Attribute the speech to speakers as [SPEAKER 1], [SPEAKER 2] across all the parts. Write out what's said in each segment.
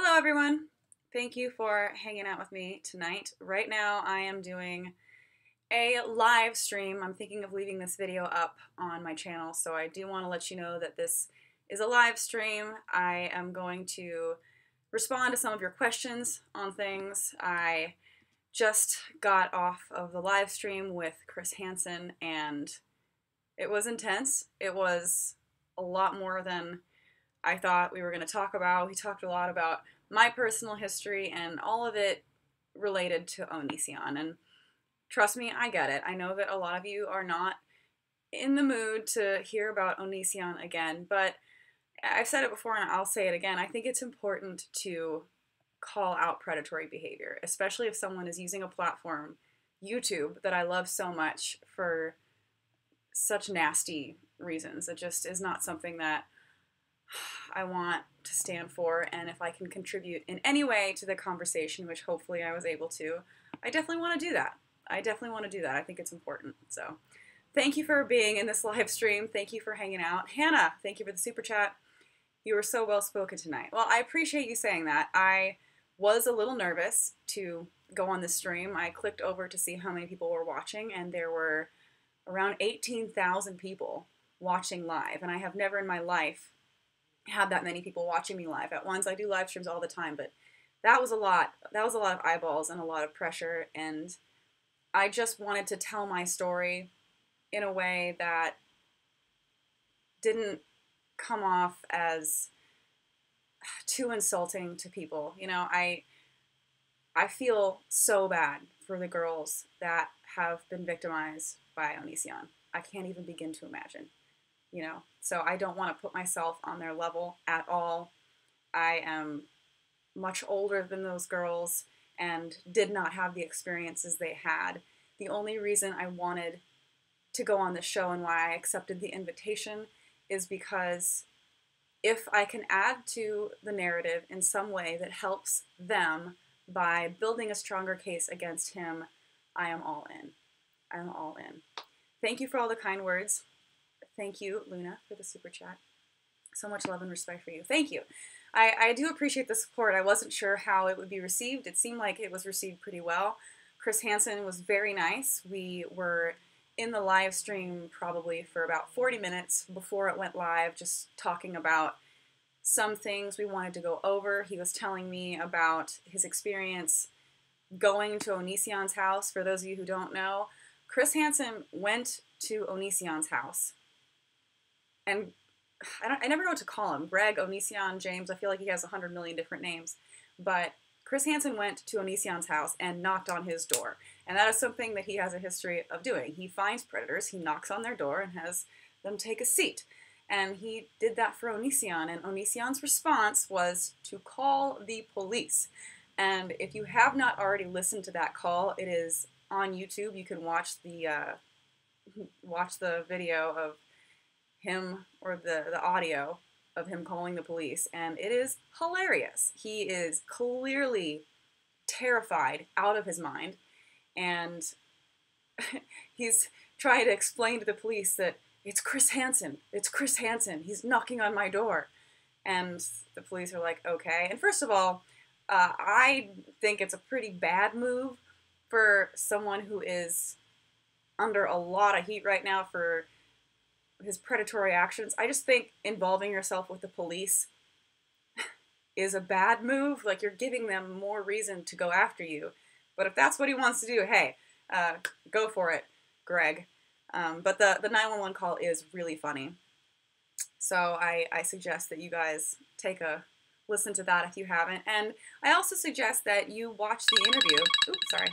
[SPEAKER 1] Hello, everyone. Thank you for hanging out with me tonight. Right now, I am doing a live stream. I'm thinking of leaving this video up on my channel, so I do want to let you know that this is a live stream. I am going to respond to some of your questions on things. I just got off of the live stream with Chris Hansen, and it was intense. It was a lot more than I thought we were going to talk about. We talked a lot about my personal history and all of it related to Onision. And trust me, I get it. I know that a lot of you are not in the mood to hear about Onision again, but I've said it before and I'll say it again. I think it's important to call out predatory behavior, especially if someone is using a platform, YouTube, that I love so much for such nasty reasons. It just is not something that I want to stand for, and if I can contribute in any way to the conversation, which hopefully I was able to, I definitely want to do that. I definitely want to do that. I think it's important. So, thank you for being in this live stream. Thank you for hanging out. Hannah, thank you for the super chat. You were so well spoken tonight. Well, I appreciate you saying that. I was a little nervous to go on the stream. I clicked over to see how many people were watching, and there were around 18,000 people watching live. And I have never in my life had that many people watching me live at once. I do live streams all the time, but that was a lot. That was a lot of eyeballs and a lot of pressure. And I just wanted to tell my story in a way that didn't come off as too insulting to people. You know, I I feel so bad for the girls that have been victimized by Onision. I can't even begin to imagine you know. So I don't want to put myself on their level at all. I am much older than those girls and did not have the experiences they had. The only reason I wanted to go on the show and why I accepted the invitation is because if I can add to the narrative in some way that helps them by building a stronger case against him, I am all in. I am all in. Thank you for all the kind words. Thank you, Luna, for the super chat. So much love and respect for you. Thank you. I, I do appreciate the support. I wasn't sure how it would be received. It seemed like it was received pretty well. Chris Hansen was very nice. We were in the live stream probably for about 40 minutes before it went live, just talking about some things we wanted to go over. He was telling me about his experience going to Onision's house. For those of you who don't know, Chris Hansen went to Onision's house and I, don't, I never know what to call him. Greg, Onision, James. I feel like he has a hundred million different names. But Chris Hansen went to Onision's house and knocked on his door. And that is something that he has a history of doing. He finds predators, he knocks on their door and has them take a seat. And he did that for Onision. And Onision's response was to call the police. And if you have not already listened to that call, it is on YouTube. You can watch the uh, watch the video of him or the, the audio of him calling the police, and it is hilarious. He is clearly terrified out of his mind, and he's trying to explain to the police that it's Chris Hansen. It's Chris Hansen. He's knocking on my door. And the police are like, okay. And first of all, uh, I think it's a pretty bad move for someone who is under a lot of heat right now for his predatory actions. I just think involving yourself with the police is a bad move. Like you're giving them more reason to go after you. But if that's what he wants to do, hey, uh, go for it, Greg. Um, but the, the 911 call is really funny. So I, I suggest that you guys take a listen to that if you haven't. And I also suggest that you watch the interview. Oops, sorry.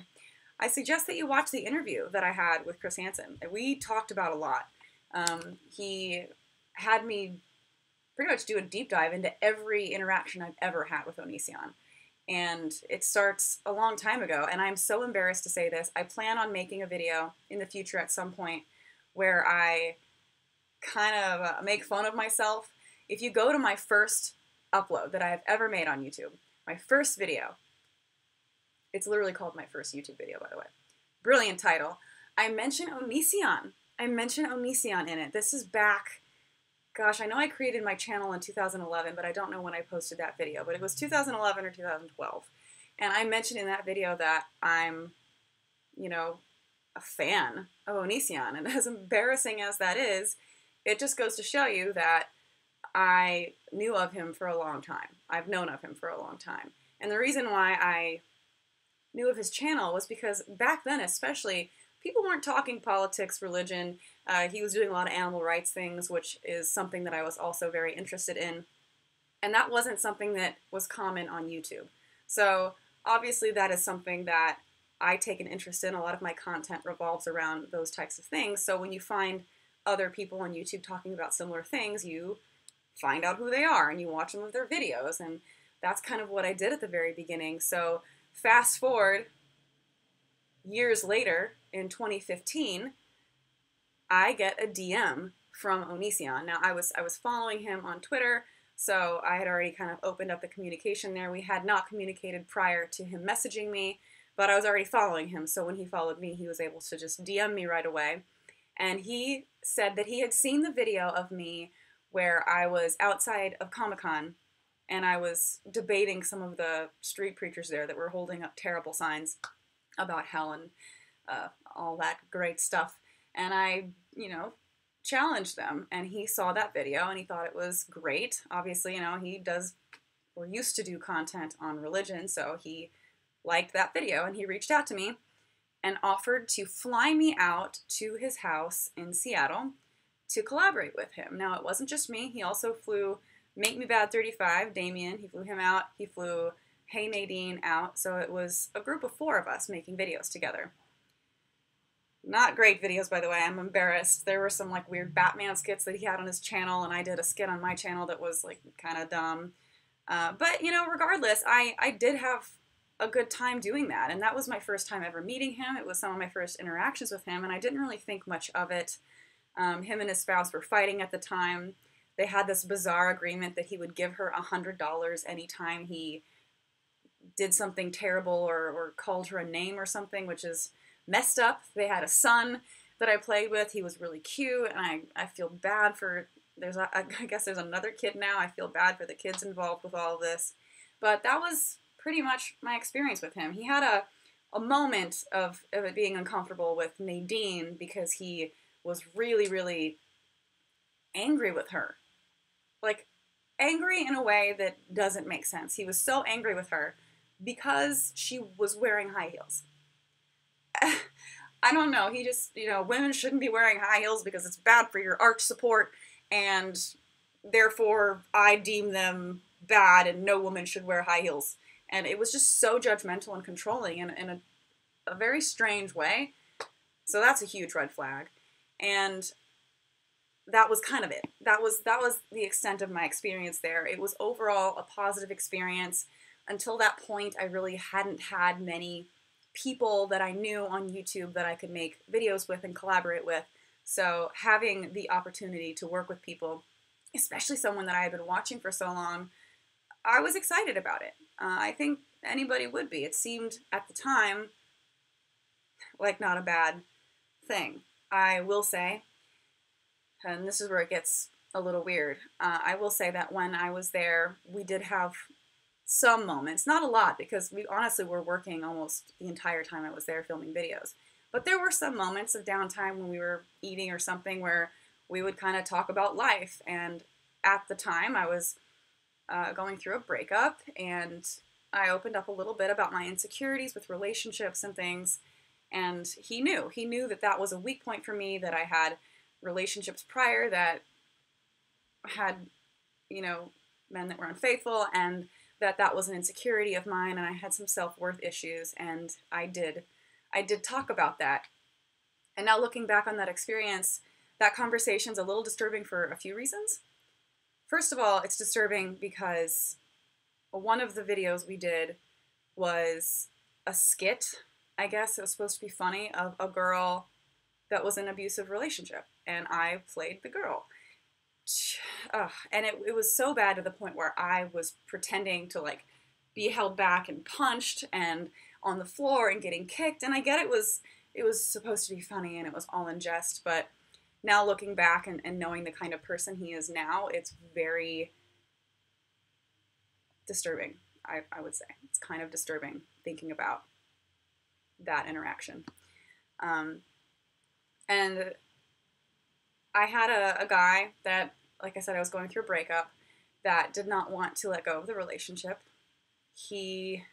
[SPEAKER 1] I suggest that you watch the interview that I had with Chris Hansen. We talked about a lot. Um, he had me pretty much do a deep dive into every interaction I've ever had with Onision. And it starts a long time ago, and I'm so embarrassed to say this. I plan on making a video in the future at some point where I kind of uh, make fun of myself. If you go to my first upload that I have ever made on YouTube, my first video, it's literally called my first YouTube video, by the way. Brilliant title. I mention Onision I mentioned Onision in it. This is back gosh, I know I created my channel in 2011, but I don't know when I posted that video. But it was 2011 or 2012. And I mentioned in that video that I'm, you know, a fan of Onision. And as embarrassing as that is, it just goes to show you that I knew of him for a long time. I've known of him for a long time. And the reason why I knew of his channel was because back then, especially, people weren't talking politics, religion. Uh, he was doing a lot of animal rights things, which is something that I was also very interested in. And that wasn't something that was common on YouTube. So obviously, that is something that I take an interest in. A lot of my content revolves around those types of things. So when you find other people on YouTube talking about similar things, you find out who they are and you watch some of their videos. And that's kind of what I did at the very beginning. So fast forward years later in 2015, I get a DM from Onision. Now I was I was following him on Twitter, so I had already kind of opened up the communication there. We had not communicated prior to him messaging me, but I was already following him. So when he followed me, he was able to just DM me right away. And he said that he had seen the video of me where I was outside of Comic Con and I was debating some of the street preachers there that were holding up terrible signs about hell and uh, all that great stuff. And I, you know, challenged them. And he saw that video and he thought it was great. Obviously, you know, he does or used to do content on religion, so he liked that video and he reached out to me and offered to fly me out to his house in Seattle to collaborate with him. Now, it wasn't just me, he also flew Make Me Bad 35, Damien, he flew him out. He flew Hey Nadine out. So it was a group of four of us making videos together. Not great videos, by the way. I'm embarrassed. There were some like weird Batman skits that he had on his channel, and I did a skit on my channel that was like kind of dumb. Uh, but you know, regardless, I I did have a good time doing that, and that was my first time ever meeting him. It was some of my first interactions with him, and I didn't really think much of it. Um, him and his spouse were fighting at the time. They had this bizarre agreement that he would give her a hundred dollars anytime he did something terrible or, or called her a name or something, which is messed up. They had a son that I played with. He was really cute, and I, I feel bad for there's a, I guess there's another kid now. I feel bad for the kids involved with all this, but that was pretty much my experience with him. He had a a moment of, of it being uncomfortable with Nadine because he was really really angry with her, like angry in a way that doesn't make sense. He was so angry with her because she was wearing high heels. I don't know. He just, you know, women shouldn't be wearing high heels because it's bad for your arch support, and therefore I deem them bad, and no woman should wear high heels. And it was just so judgmental and controlling in, in a, a very strange way. So that's a huge red flag. And that was kind of it. That was that was the extent of my experience there. It was overall a positive experience until that point, I really hadn't had many people that I knew on YouTube that I could make videos with and collaborate with. So having the opportunity to work with people, especially someone that I had been watching for so long, I was excited about it. Uh, I think anybody would be. It seemed at the time like not a bad thing. I will say, and this is where it gets a little weird. Uh, I will say that when I was there, we did have some moments, not a lot, because we honestly were working almost the entire time I was there filming videos. But there were some moments of downtime when we were eating or something where we would kind of talk about life. And at the time, I was uh, going through a breakup and I opened up a little bit about my insecurities with relationships and things. And he knew. He knew that that was a weak point for me, that I had relationships prior that had, you know, men that were unfaithful and that that was an insecurity of mine and I had some self-worth issues and I did I did talk about that. And now looking back on that experience, that conversation's a little disturbing for a few reasons. First of all, it's disturbing because one of the videos we did was a skit, I guess it was supposed to be funny, of a girl that was in an abusive relationship. And I played the girl uh, and it, it was so bad to the point where I was pretending to like be held back and punched and on the floor and getting kicked. And I get it was it was supposed to be funny and it was all in jest, but now looking back and, and knowing the kind of person he is now, it's very disturbing, I, I would say. It's kind of disturbing thinking about that interaction. Um, and I had a, a guy that, like I said, I was going through a breakup that did not want to let go of the relationship. He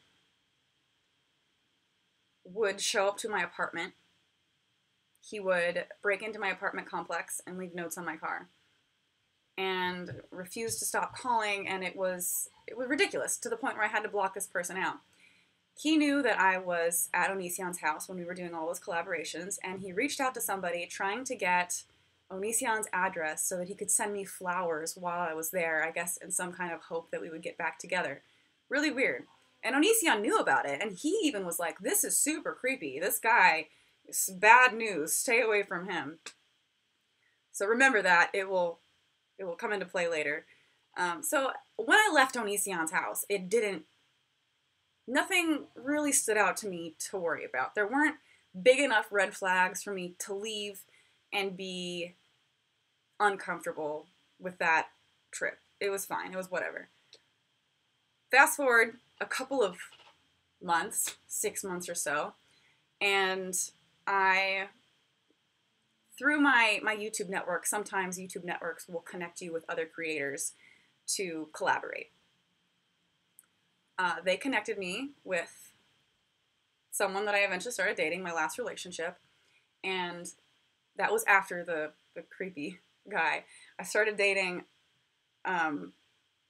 [SPEAKER 1] would show up to my apartment. He would break into my apartment complex and leave notes on my car and refused to stop calling and it was it was ridiculous to the point where I had to block this person out. He knew that I was at Onision's house when we were doing all those collaborations and he reached out to somebody trying to get Onision's address so that he could send me flowers while I was there, I guess in some kind of hope that we would get back together. Really weird. And Onision knew about it, and he even was like, This is super creepy. This guy is bad news. Stay away from him. So remember that. It will it will come into play later. Um, so when I left Onision's house, it didn't nothing really stood out to me to worry about. There weren't big enough red flags for me to leave and be uncomfortable with that trip. It was fine. It was whatever. Fast forward a couple of months, six months or so, and I through my my YouTube network, sometimes YouTube networks will connect you with other creators to collaborate. Uh, they connected me with someone that I eventually started dating, my last relationship, and that was after the the creepy guy. I started dating um,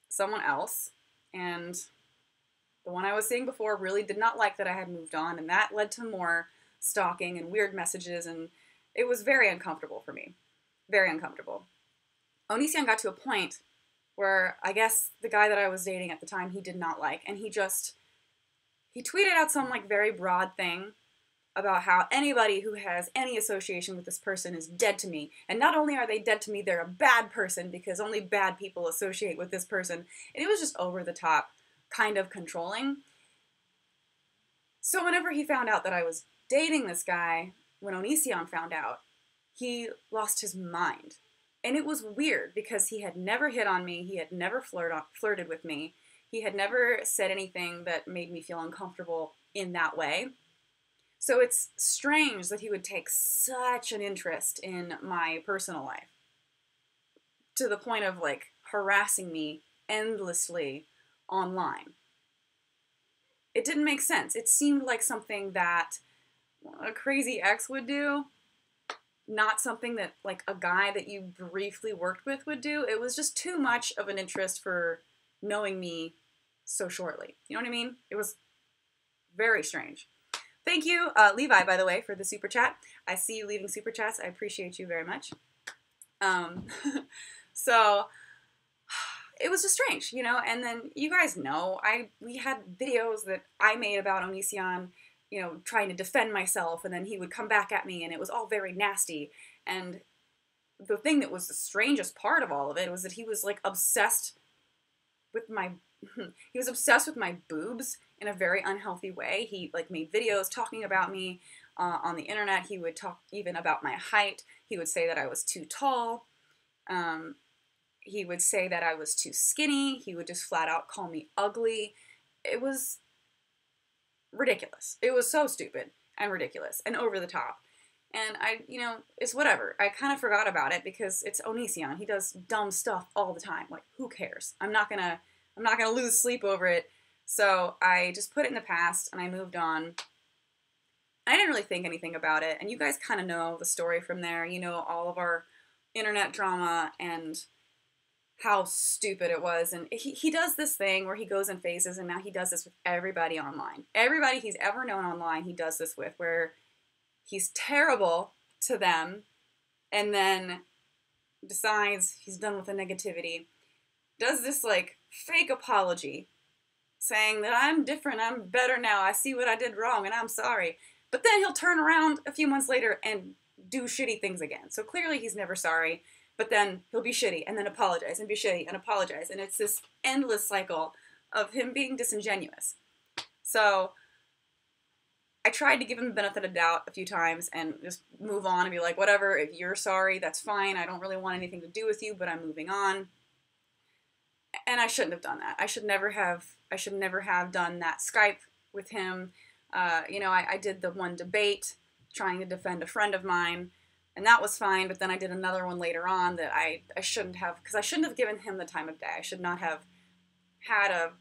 [SPEAKER 1] someone else, and the one I was seeing before really did not like that I had moved on, and that led to more stalking and weird messages, and it was very uncomfortable for me. Very uncomfortable. Onision got to a point where I guess the guy that I was dating at the time he did not like, and he just he tweeted out some like very broad thing about how anybody who has any association with this person is dead to me. And not only are they dead to me, they're a bad person because only bad people associate with this person. And it was just over the top, kind of controlling. So whenever he found out that I was dating this guy, when Onision found out, he lost his mind. And it was weird because he had never hit on me, he had never flirt on, flirted with me, he had never said anything that made me feel uncomfortable in that way. So it's strange that he would take such an interest in my personal life to the point of like harassing me endlessly online. It didn't make sense. It seemed like something that a crazy ex would do, not something that like a guy that you briefly worked with would do. It was just too much of an interest for knowing me so shortly. You know what I mean? It was very strange. Thank you, uh, Levi, by the way, for the super chat. I see you leaving super chats. I appreciate you very much. Um, so it was just strange, you know. And then you guys know, I we had videos that I made about Onision, you know, trying to defend myself, and then he would come back at me, and it was all very nasty. And the thing that was the strangest part of all of it was that he was like obsessed with my he was obsessed with my boobs in a very unhealthy way. He like made videos talking about me uh, on the internet. He would talk even about my height. He would say that I was too tall. Um, he would say that I was too skinny. He would just flat out call me ugly. It was ridiculous. It was so stupid and ridiculous and over the top. And I, you know, it's whatever. I kind of forgot about it because it's Onision. He does dumb stuff all the time. Like, who cares? I'm not gonna I'm not to lose sleep over it. So I just put it in the past and I moved on. I didn't really think anything about it. And you guys kind of know the story from there. You know, all of our internet drama and how stupid it was. And he, he does this thing where he goes in phases, and now he does this with everybody online. Everybody he's ever known online, he does this with, where he's terrible to them and then decides he's done with the negativity. Does this like fake apology saying that I'm different, I'm better now, I see what I did wrong, and I'm sorry. But then he'll turn around a few months later and do shitty things again. So clearly he's never sorry, but then he'll be shitty and then apologize and be shitty and apologize. And it's this endless cycle of him being disingenuous. So I tried to give him the benefit of doubt a few times and just move on and be like, whatever, if you're sorry, that's fine. I don't really want anything to do with you, but I'm moving on. And I shouldn't have done that. I should never have I should never have done that Skype with him. Uh, you know, I, I did the one debate trying to defend a friend of mine, and that was fine, but then I did another one later on that I, I shouldn't have, because I shouldn't have given him the time of day. I should not have had a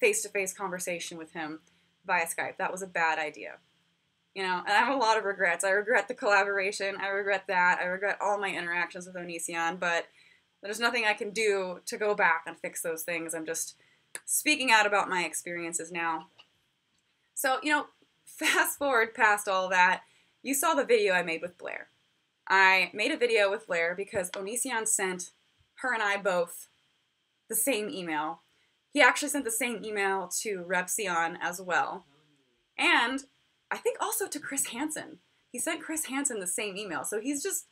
[SPEAKER 1] face to face conversation with him via Skype. That was a bad idea. You know, and I have a lot of regrets. I regret the collaboration. I regret that. I regret all my interactions with Onision, but there's nothing I can do to go back and fix those things. I'm just speaking out about my experiences now. So, you know, fast forward past all that, you saw the video I made with Blair. I made a video with Blair because Onision sent her and I both the same email. He actually sent the same email to Repzion as well. And I think also to Chris Hansen. He sent Chris Hansen the same email. So he's just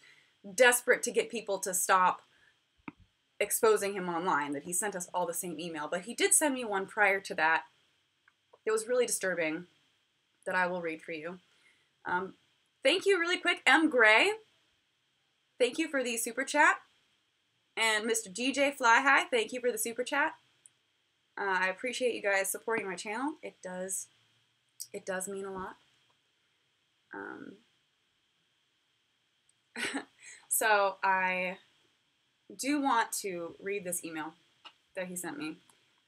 [SPEAKER 1] desperate to get people to stop exposing him online, that he sent us all the same email. But he did send me one prior to that. It was really disturbing that I will read for you. Um, thank you, really quick, M. Gray. Thank you for the super chat. And Mr. DJ Fly High, thank you for the super chat. Uh, I appreciate you guys supporting my channel. It does, it does mean a lot. Um, so I do want to read this email that he sent me.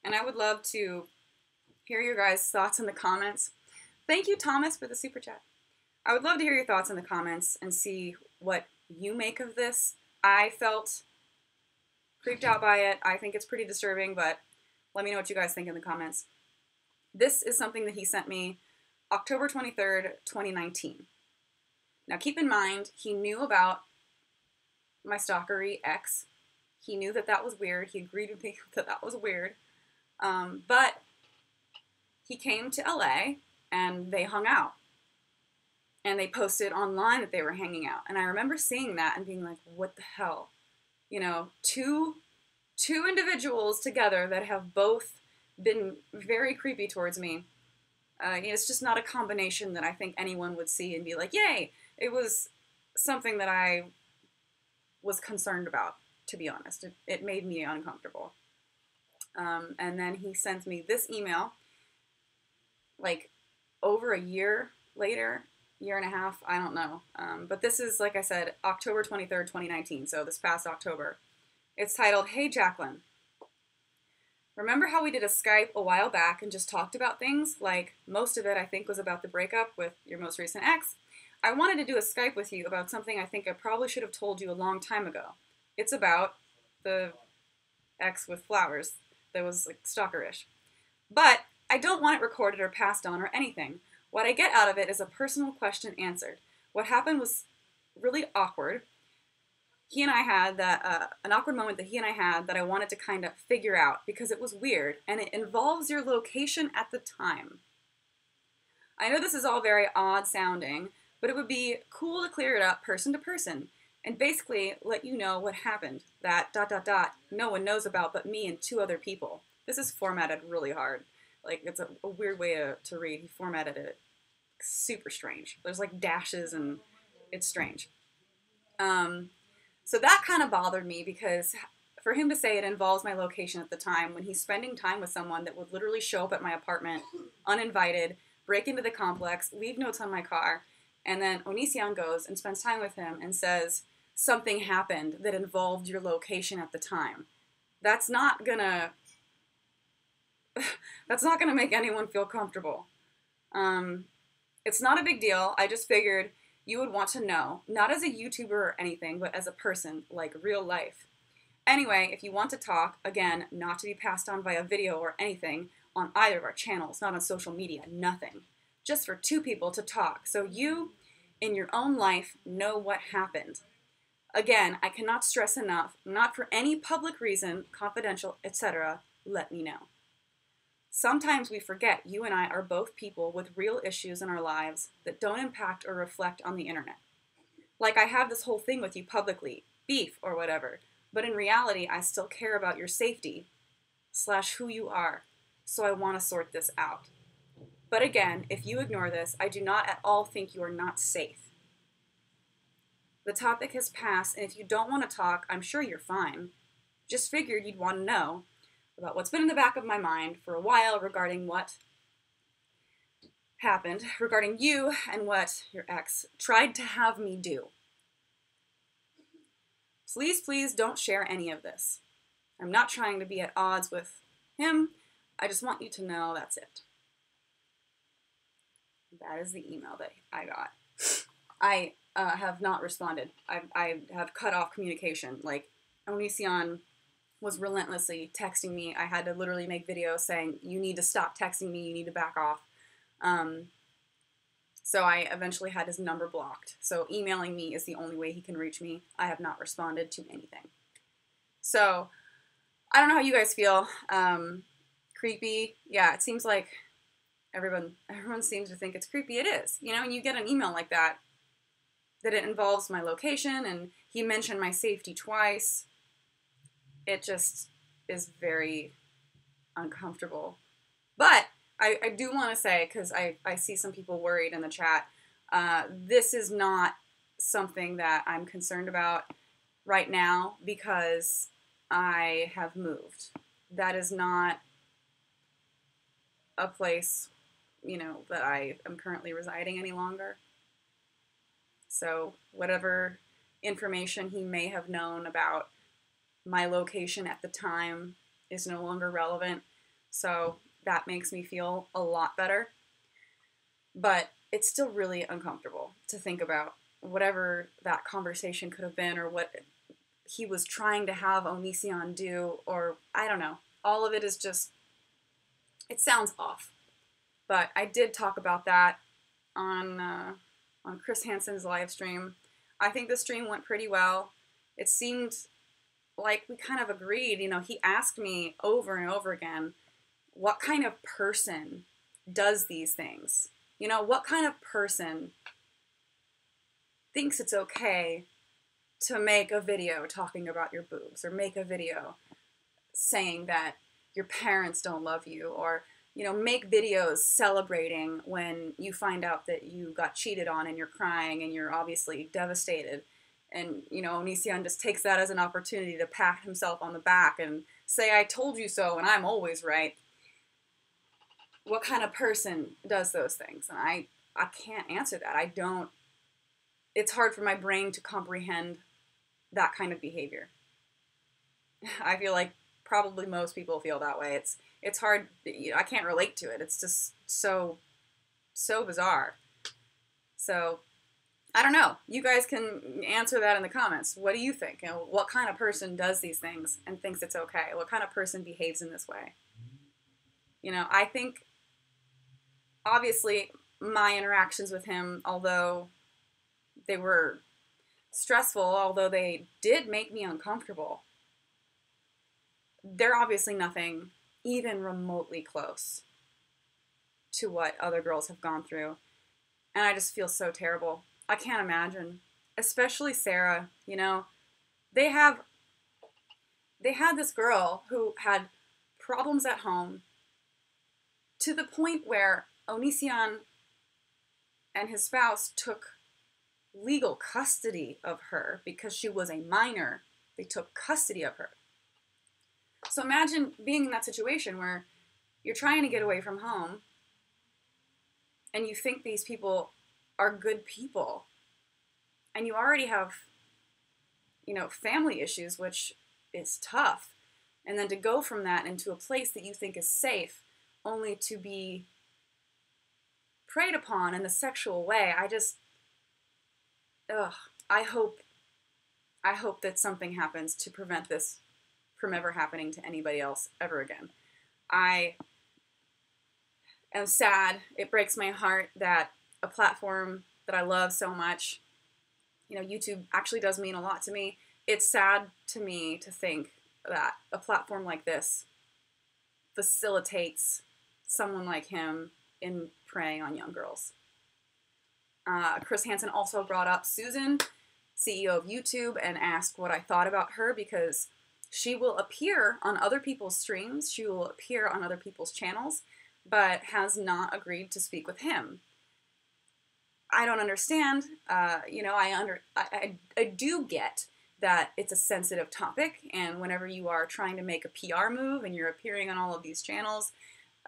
[SPEAKER 1] And I would love to hear your guys' thoughts in the comments. Thank you, Thomas, for the super chat. I would love to hear your thoughts in the comments and see what you make of this. I felt creeped out by it. I think it's pretty disturbing, but let me know what you guys think in the comments. This is something that he sent me October 23rd, 2019. Now keep in mind, he knew about my stalkery ex. He knew that that was weird. He agreed with me that that was weird. Um, but he came to LA and they hung out and they posted online that they were hanging out. And I remember seeing that and being like, what the hell? You know, two two individuals together that have both been very creepy towards me. Uh, you know, it's just not a combination that I think anyone would see and be like, yay! It was something that I was concerned about, to be honest. It, it made me uncomfortable. Um, and then he sends me this email, like over a year later, year and a half, I don't know. Um, but this is, like I said, October 23rd, 2019, so this past October. It's titled, Hey Jacqueline. Remember how we did a Skype a while back and just talked about things? Like, most of it, I think, was about the breakup with your most recent ex. I wanted to do a Skype with you about something I think I probably should have told you a long time ago. It's about the ex with flowers that was like stalkerish. But I don't want it recorded or passed on or anything. What I get out of it is a personal question answered. What happened was really awkward. He and I had that uh, an awkward moment that he and I had that I wanted to kind of figure out because it was weird and it involves your location at the time. I know this is all very odd sounding, but it would be cool to clear it up person to person and basically let you know what happened that dot dot dot no one knows about but me and two other people. This is formatted really hard. Like it's a, a weird way to, to read. He formatted it super strange. There's like dashes and it's strange. Um, so that kind of bothered me because for him to say it involves my location at the time when he's spending time with someone that would literally show up at my apartment uninvited, break into the complex, leave notes on my car, and then Onision goes and spends time with him and says something happened that involved your location at the time. That's not gonna that's not to make anyone feel comfortable. Um, it's not a big deal. I just figured you would want to know, not as a YouTuber or anything, but as a person, like real life. Anyway, if you want to talk, again, not to be passed on via video or anything on either of our channels, not on social media, nothing. Just for two people to talk, so you, in your own life, know what happened. Again, I cannot stress enough, not for any public reason, confidential, etc., let me know. Sometimes we forget you and I are both people with real issues in our lives that don't impact or reflect on the internet. Like I have this whole thing with you publicly, beef or whatever, but in reality, I still care about your safety slash who you are, so I want to sort this out. But again, if you ignore this, I do not at all think you are not safe. The topic has passed, and if you don't want to talk, I'm sure you're fine. Just figured you'd want to know about what's been in the back of my mind for a while regarding what happened, regarding you and what your ex tried to have me do. Please, please don't share any of this. I'm not trying to be at odds with him. I just want you to know that's it. That is the email that I got. I uh, have not responded. I, I have cut off communication. Like, Onision was relentlessly texting me. I had to literally make videos saying, You need to stop texting me, you need to back off. Um, so I eventually had his number blocked. So emailing me is the only way he can reach me. I have not responded to anything. So I don't know how you guys feel. Um, creepy. Yeah, it seems like everyone everyone seems to think it's creepy. It is. You know, and you get an email like that that it involves my location and he mentioned my safety twice. It just is very uncomfortable. But I, I do want to say, because I, I see some people worried in the chat, uh, this is not something that I'm concerned about right now because I have moved. That is not a place, you know, that I am currently residing any longer. So, whatever information he may have known about my location at the time is no longer relevant. So, that makes me feel a lot better. But it's still really uncomfortable to think about whatever that conversation could have been or what he was trying to have Onision do, or I don't know. All of it is just, it sounds off. But I did talk about that on uh, on Chris Hansen's live stream. I think the stream went pretty well. It seemed like we kind of agreed. You know, he asked me over and over again, what kind of person does these things? You know, what kind of person thinks it's okay to make a video talking about your boobs or make a video saying that your parents don't love you or you know make videos celebrating when you find out that you got cheated on and you're crying and you're obviously devastated and you know Onision just takes that as an opportunity to pat himself on the back and say I told you so and I'm always right what kind of person does those things and I I can't answer that I don't it's hard for my brain to comprehend that kind of behavior. I feel like probably most people feel that way. It's it's hard. You know, I can't relate to it. It's just so so bizarre. So I don't know. You guys can answer that in the comments. What do you think? You know, what kind of person does these things and thinks it's okay? What kind of person behaves in this way? You know, I think obviously my interactions with him, although they were stressful, although they did make me uncomfortable, they're obviously nothing even remotely close to what other girls have gone through. And I just feel so terrible. I can't imagine, especially Sarah, you know, they have they had this girl who had problems at home to the point where Onision and his spouse took legal custody of her because she was a minor. They took custody of her. So imagine being in that situation where you're trying to get away from home and you think these people are good people and you already have you know family issues which is tough. And then to go from that into a place that you think is safe only to be preyed upon in a sexual way i just ugh, I hope, I hope that something happens to prevent this from ever happening to anybody else ever again. I am sad. It breaks my heart that a platform that I love so much, you know, YouTube actually does mean a lot to me. It's sad to me to think that a platform like this facilitates someone like him in preying on young girls. Uh, Chris Hansen also brought up Susan, CEO of YouTube, and asked what I thought about her because she will appear on other people's streams, she will appear on other people's channels, but has not agreed to speak with him. I don't understand. Uh, you know, I under I, I, I do get that it's a sensitive topic, and whenever you are trying to make a PR move and you're appearing on all of these channels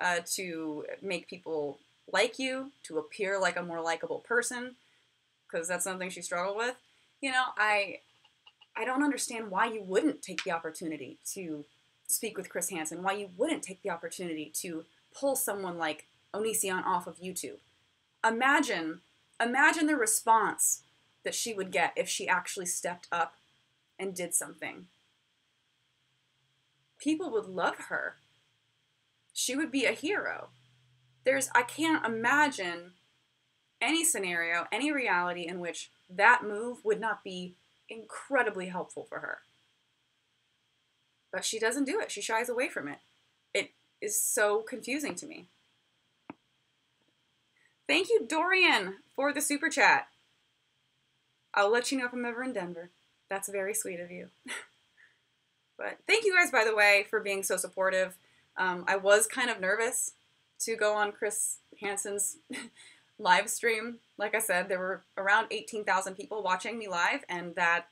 [SPEAKER 1] uh, to make people like you, to appear like a more likable person, because that's something she struggled with. You know, I I don't understand why you wouldn't take the opportunity to speak with Chris Hansen, why you wouldn't take the opportunity to pull someone like Onision off of YouTube. Imagine, imagine the response that she would get if she actually stepped up and did something. People would love her. She would be a hero. There's I can't imagine any scenario, any reality in which that move would not be incredibly helpful for her. But she doesn't do it. She shies away from it. It is so confusing to me. Thank you, Dorian, for the super chat. I'll let you know if I'm ever in Denver. That's very sweet of you. but thank you guys, by the way, for being so supportive. Um, I was kind of nervous to go on Chris Hansen's live stream. Like I said, there were around 18,000 people watching me live, and that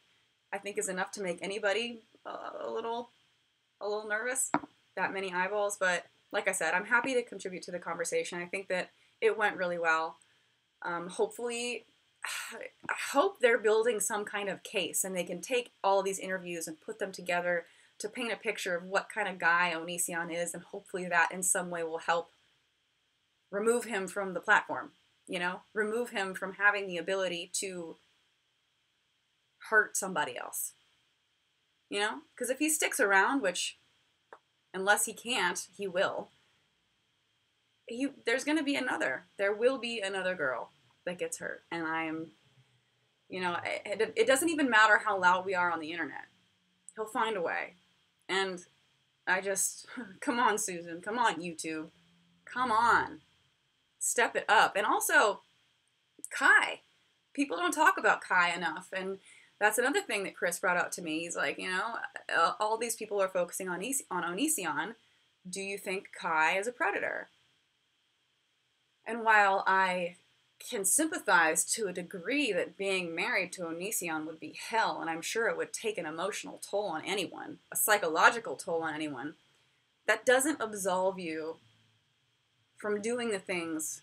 [SPEAKER 1] I think is enough to make anybody a little, a little nervous. That many eyeballs, but like I said, I'm happy to contribute to the conversation. I think that it went really well. Um, hopefully, I hope they're building some kind of case and they can take all these interviews and put them together to paint a picture of what kind of guy Onision is, and hopefully that in some way will help remove him from the platform you know, remove him from having the ability to hurt somebody else. You know, because if he sticks around, which unless he can't, he will. He, there's going to be another. There will be another girl that gets hurt, and I am, you know, it, it doesn't even matter how loud we are on the internet. He'll find a way, and I just, come on, Susan, come on, YouTube, come on step it up. And also, Kai. People don't talk about Kai enough. And that's another thing that Chris brought out to me. He's like, you know, all these people are focusing on, on Onision. Do you think Kai is a predator? And while I can sympathize to a degree that being married to Onision would be hell, and I'm sure it would take an emotional toll on anyone, a psychological toll on anyone, that doesn't absolve you from doing the things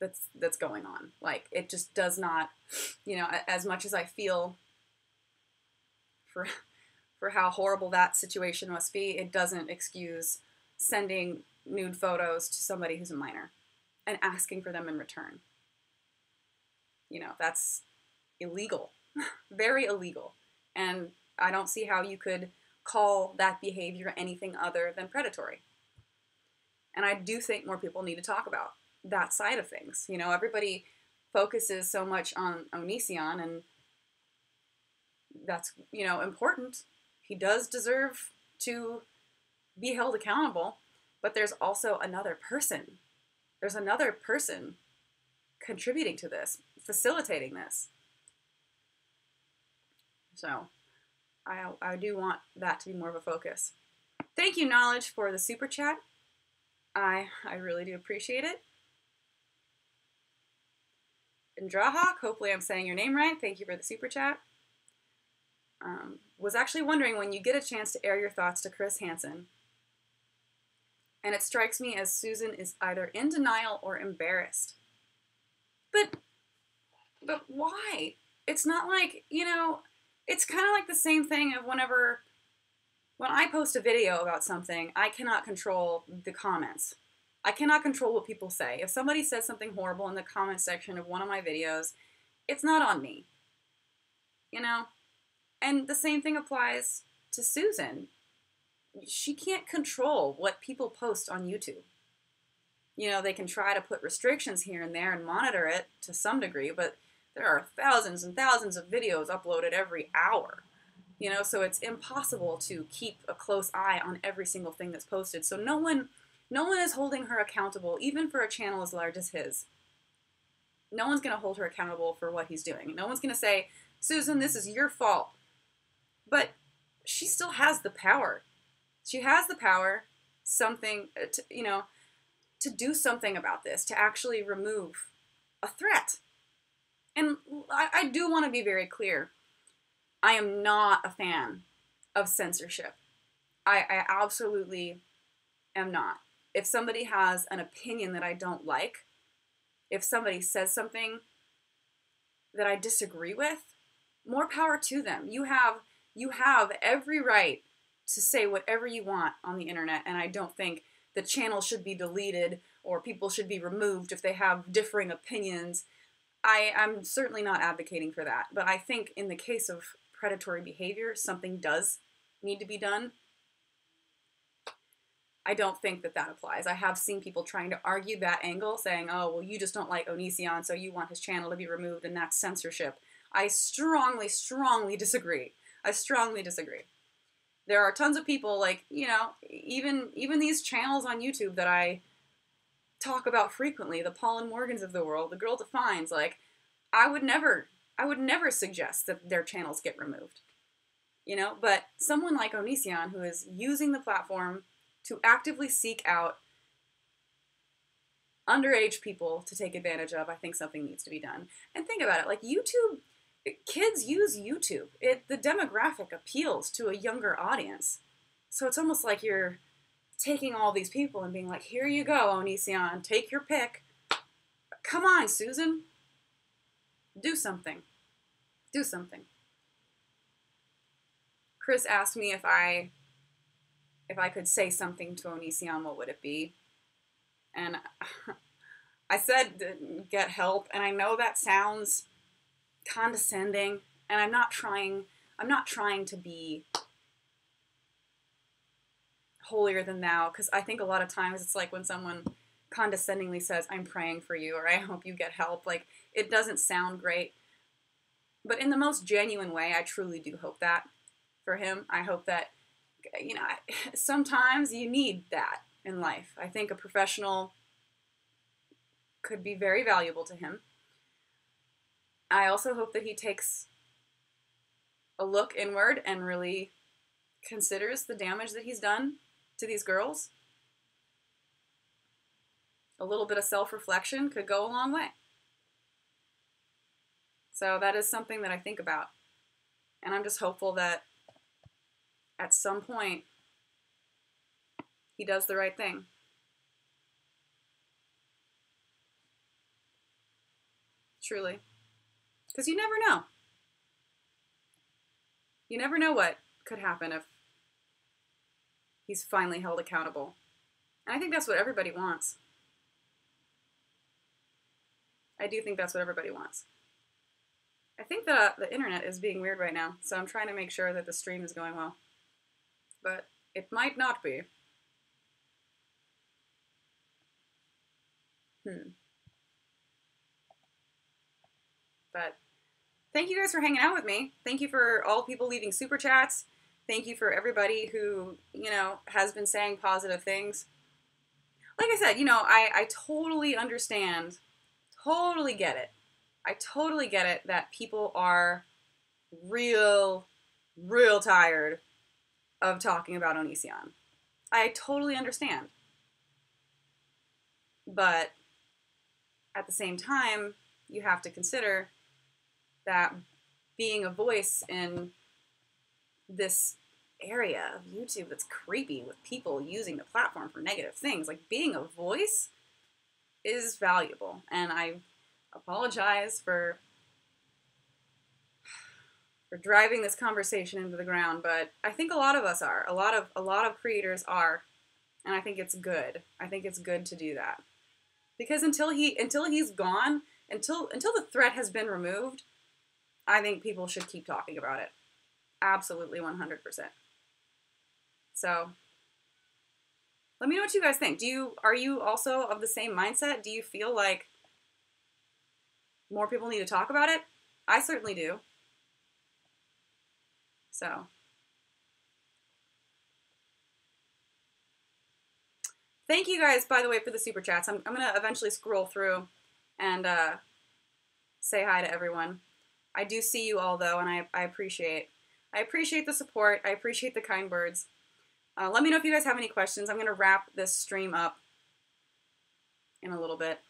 [SPEAKER 1] that's that's going on. Like it just does not, you know, as much as I feel for for how horrible that situation must be, it doesn't excuse sending nude photos to somebody who's a minor and asking for them in return. You know, that's illegal. Very illegal. And I don't see how you could call that behavior anything other than predatory. And I do think more people need to talk about that side of things. You know, everybody focuses so much on Onision, and that's, you know, important. He does deserve to be held accountable, but there's also another person. There's another person contributing to this, facilitating this. So I, I do want that to be more of a focus. Thank you, Knowledge, for the super chat. I, I really do appreciate it. And Drawhawk, hopefully I'm saying your name right. Thank you for the super chat. Um, was actually wondering when you get a chance to air your thoughts to Chris Hansen. And it strikes me as Susan is either in denial or embarrassed. But, but why? It's not like, you know, it's kind of like the same thing of whenever when I post a video about something, I cannot control the comments. I cannot control what people say. If somebody says something horrible in the comment section of one of my videos, it's not on me. You know? And the same thing applies to Susan. She can't control what people post on YouTube. You know, they can try to put restrictions here and there and monitor it to some degree, but there are thousands and thousands of videos uploaded every hour you know so it's impossible to keep a close eye on every single thing that's posted. So no one no one is holding her accountable even for a channel as large as his. No one's going to hold her accountable for what he's doing. No one's going to say susan this is your fault. But she still has the power. She has the power something, uh, to, you know, to do something about this, to actually remove a threat. And I, I do want to be very clear. I am not a fan of censorship. I, I absolutely am not. If somebody has an opinion that I don't like, if somebody says something that I disagree with, more power to them. You have you have every right to say whatever you want on the internet and I don't think the channel should be deleted or people should be removed if they have differing opinions. I, I'm certainly not advocating for that, but I think in the case of predatory behavior, something does need to be done. I don't think that that applies. I have seen people trying to argue that angle, saying, oh, well, you just don't like Onision, so you want his channel to be removed, and that's censorship. I strongly, strongly disagree. I strongly disagree. There are tons of people, like, you know, even even these channels on YouTube that I talk about frequently, the Paul and Morgans of the world, the Girl Defineds, like, I would never, I would never suggest that their channels get removed. You know, but someone like Onision, who is using the platform to actively seek out underage people to take advantage of, I think something needs to be done. And think about it, like YouTube, kids use YouTube. It the demographic appeals to a younger audience. So it's almost like you're taking all these people and being like, "Here you go, Onision, take your pick. Come on, Susan. Do something. Do something." Chris asked me if I if I could say something to Onision, what would it be? And I said, get help. And I know that sounds condescending, and I'm not trying. I'm not trying to be holier than thou because I think a lot of times it's like when someone condescendingly says, I'm praying for you or I hope you get help. Like it doesn't sound great. But in the most genuine way, I truly do hope that for him. I hope that you know, sometimes you need that in life. I think a professional could be very valuable to him. I also hope that he takes a look inward and really considers the damage that he's done to these girls. A little bit of self reflection could go a long way. So that is something that I think about. And I'm just hopeful that at some point, he does the right thing. Truly. Because you never know. You never know what could happen if he's finally held accountable. And I think that's what everybody wants. I do think that's what everybody wants. I think the the internet is being weird right now, so I'm trying to make sure that the stream is going well but it might not be. Hmm. But thank you guys for hanging out with me. Thank you for all people leaving super chats. Thank you for everybody who, you know, has been saying positive things. Like I said, you know, I, I totally understand, totally get it. I totally get it that people are real, real tired of talking about Onision. I totally understand. But at the same time, you have to consider that being a voice in this area of YouTube that's creepy with people using the platform for negative things, like being a voice is valuable. And I apologize for for driving this conversation into the ground, but I think a lot of us are. A lot of a lot of creators are. And I think it's good. I think it's good to do that. Because until he until he's gone, until until the threat has been removed, I think people should keep talking about it. Absolutely 100%. So, let me know what you guys think. Do you are you also of the same mindset? Do you feel like more people need to talk about it? I certainly do. So thank you guys, by the way, for the super chats. I'm, I'm going to eventually scroll through and uh, say hi to everyone. I do see you all, though, and I, I appreciate I appreciate the support. I appreciate the kind words. Uh, let me know if you guys have any questions. I'm going to wrap this stream up in a little bit.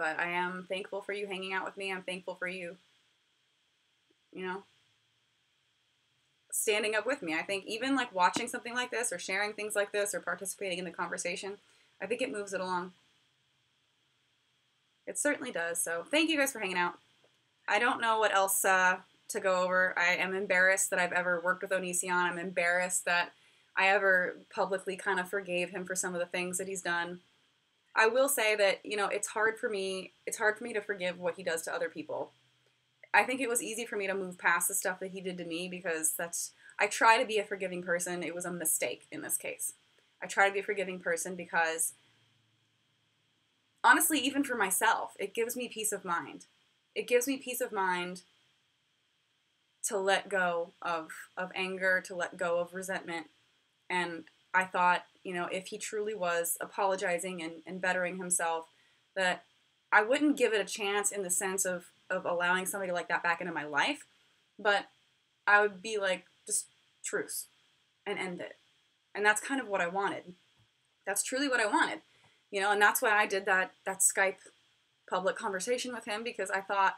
[SPEAKER 1] But I am thankful for you hanging out with me. I'm thankful for you, you know, standing up with me. I think even like watching something like this or sharing things like this or participating in the conversation, I think it moves it along. It certainly does. So thank you guys for hanging out. I don't know what else uh, to go over. I am embarrassed that I've ever worked with Onision. I'm embarrassed that I ever publicly kind of forgave him for some of the things that he's done. I will say that, you know, it's hard for me, it's hard for me to forgive what he does to other people. I think it was easy for me to move past the stuff that he did to me because that's I try to be a forgiving person. It was a mistake in this case. I try to be a forgiving person because honestly, even for myself, it gives me peace of mind. It gives me peace of mind to let go of of anger, to let go of resentment. And I thought, you know, if he truly was apologizing and, and bettering himself, that I wouldn't give it a chance in the sense of of allowing somebody like that back into my life, but I would be like, just truce and end it. And that's kind of what I wanted. That's truly what I wanted. You know, and that's why I did that that Skype public conversation with him because I thought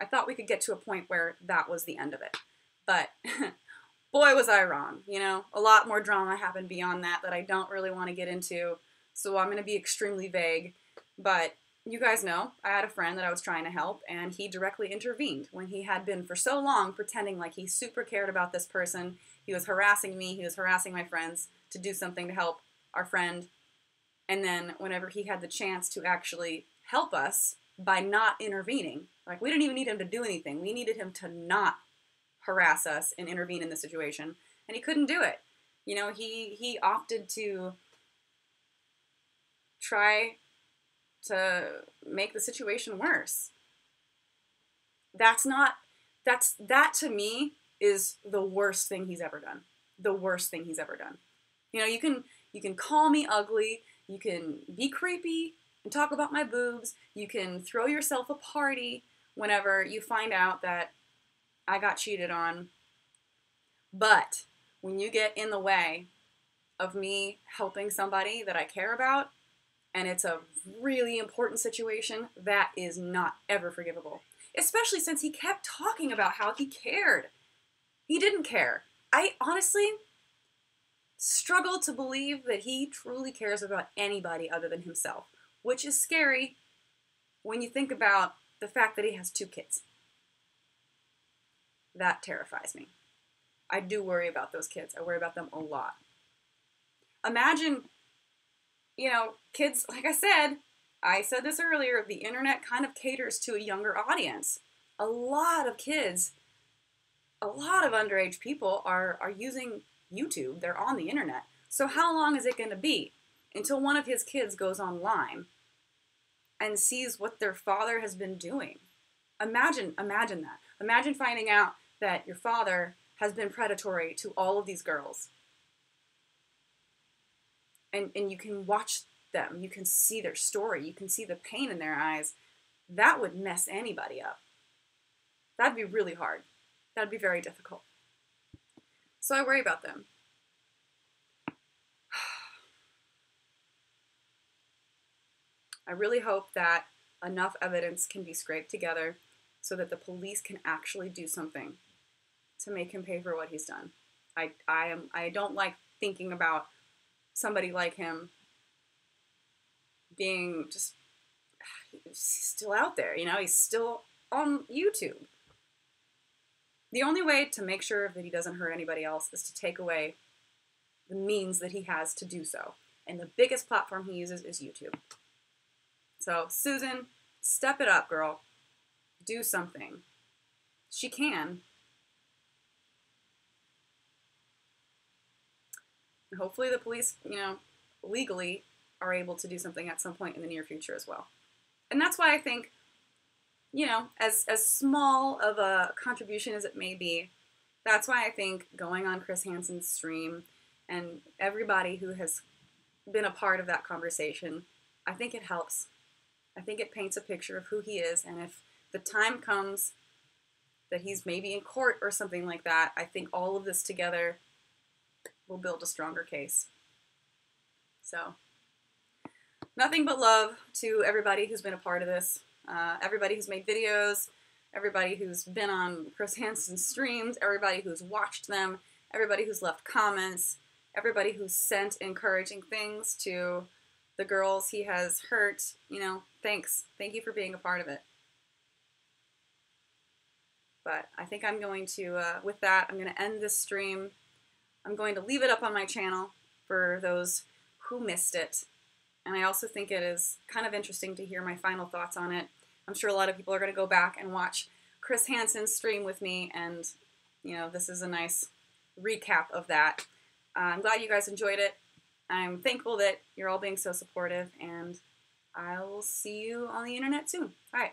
[SPEAKER 1] I thought we could get to a point where that was the end of it. But boy was I wrong, you know. A lot more drama happened beyond that that I don't really want to get into. So I'm going to be extremely vague, but you guys know, I had a friend that I was trying to help, and he directly intervened when he had been for so long pretending like he super cared about this person. He was harassing me, he was harassing my friends to do something to help our friend. And then, whenever he had the chance to actually help us by not intervening, like we didn't even need him to do anything, we needed him to not harass us and intervene in the situation, and he couldn't do it. You know, he, he opted to try to make the situation worse. That's not that's that to me is the worst thing he's ever done. The worst thing he's ever done. You know, you can you can call me ugly, you can be creepy and talk about my boobs, you can throw yourself a party whenever you find out that I got cheated on. But when you get in the way of me helping somebody that I care about, and it's a really important situation, that is not ever forgivable. Especially since he kept talking about how he cared. He didn't care. I honestly struggle to believe that he truly cares about anybody other than himself, which is scary when you think about the fact that he has two kids. That terrifies me. I do worry about those kids. I worry about them a lot. Imagine you know, kids, like I said, I said this earlier, the internet kind of caters to a younger audience. A lot of kids, a lot of underage people are, are using YouTube, they're on the internet. So, how long is it going to be until one of his kids goes online and sees what their father has been doing? Imagine, imagine that. Imagine finding out that your father has been predatory to all of these girls and, and you can watch them, you can see their story, you can see the pain in their eyes, that would mess anybody up. That'd be really hard. That'd be very difficult. So I worry about them. I really hope that enough evidence can be scraped together so that the police can actually do something to make him pay for what he's done. I, I am I don't like thinking about somebody like him being just still out there, you know, he's still on YouTube. The only way to make sure that he doesn't hurt anybody else is to take away the means that he has to do so. And the biggest platform he uses is YouTube. So, Susan, step it up, girl. Do something. She can. Hopefully the police, you know, legally are able to do something at some point in the near future as well. And that's why I think, you know, as as small of a contribution as it may be, that's why I think going on Chris Hansen's stream and everybody who has been a part of that conversation, I think it helps. I think it paints a picture of who he is, and if the time comes that he's maybe in court or something like that. I think all of this together will build a stronger case. So, nothing but love to everybody who's been a part of this, uh, everybody who's made videos, everybody who's been on Chris Hansen's streams, everybody who's watched them, everybody who's left comments, everybody who's sent encouraging things to the girls he has hurt. You know, thanks. Thank you for being a part of it. But I think I'm going to, uh, with that, I'm going to end this stream. I'm going to leave it up on my channel for those who missed it. And I also think it is kind of interesting to hear my final thoughts on it. I'm sure a lot of people are going to go back and watch Chris Hansen's stream with me, and, you know, this is a nice recap of that. Uh, I'm glad you guys enjoyed it. I'm thankful that you're all being so supportive, and I will see you on the internet soon. All right.